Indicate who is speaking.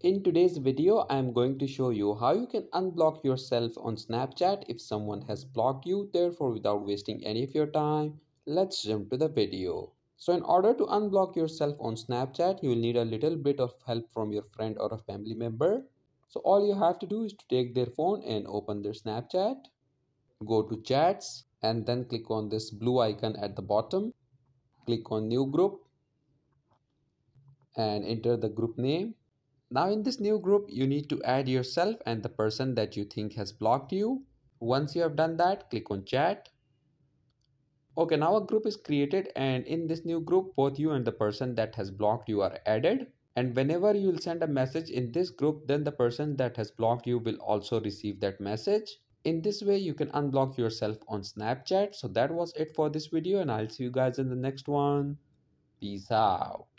Speaker 1: In today's video, I am going to show you how you can unblock yourself on Snapchat if someone has blocked you. Therefore, without wasting any of your time, let's jump to the video. So in order to unblock yourself on Snapchat, you will need a little bit of help from your friend or a family member. So all you have to do is to take their phone and open their Snapchat. Go to chats and then click on this blue icon at the bottom. Click on new group and enter the group name. Now in this new group, you need to add yourself and the person that you think has blocked you. Once you have done that, click on chat. Okay, now a group is created and in this new group, both you and the person that has blocked you are added. And whenever you will send a message in this group, then the person that has blocked you will also receive that message. In this way, you can unblock yourself on Snapchat. So that was it for this video and I'll see you guys in the next one. Peace out.